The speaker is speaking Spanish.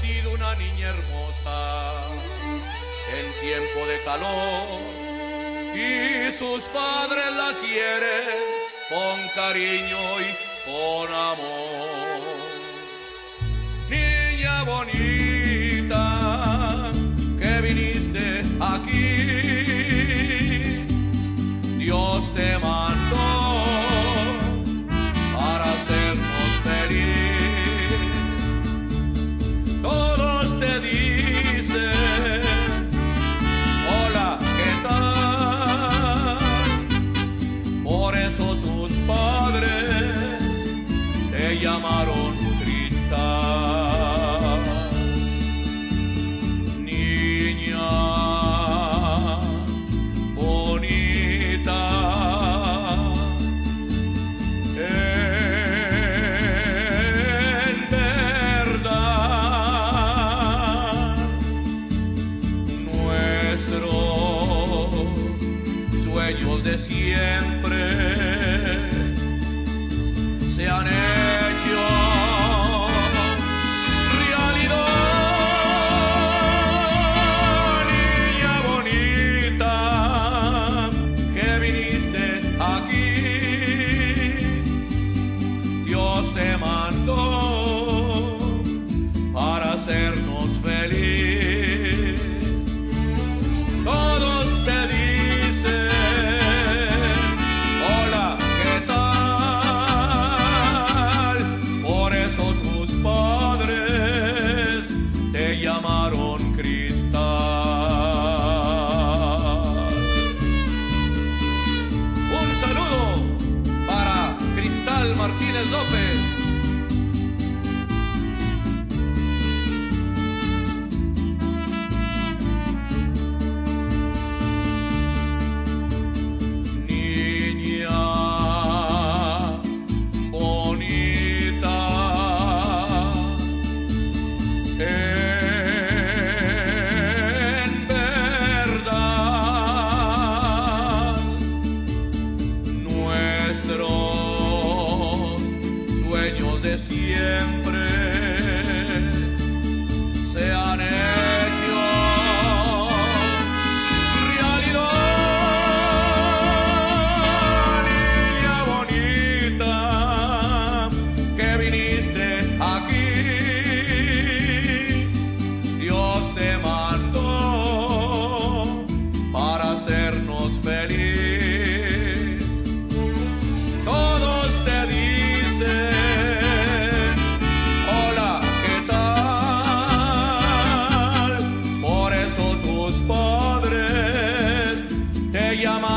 sido una niña hermosa en tiempo de calor y sus padres la quieren con cariño y con amor. Niña bonita que viniste aquí. Siempre se han hecho realidad bonita que viniste aquí, Dios te mandó para hacernos. Martínez López. siempre se han hecho realidad. Niña bonita, que viniste aquí, Dios te mandó para hacernos felices. llama